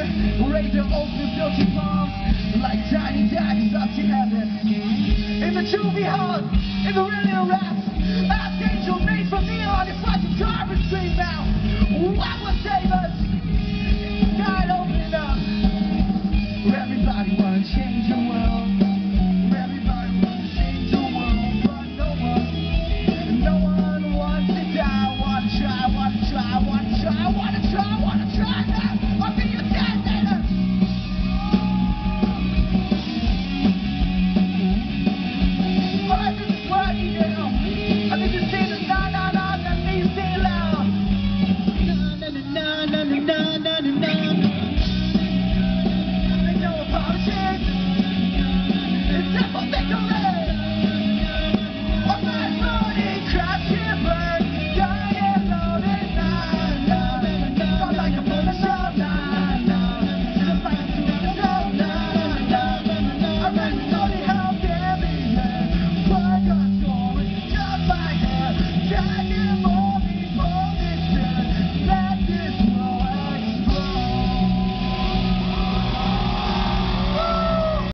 Atlantic raise their open guilty palms like tiny daggers up to heaven. In the juvie hall, in the radio Ask angel made from the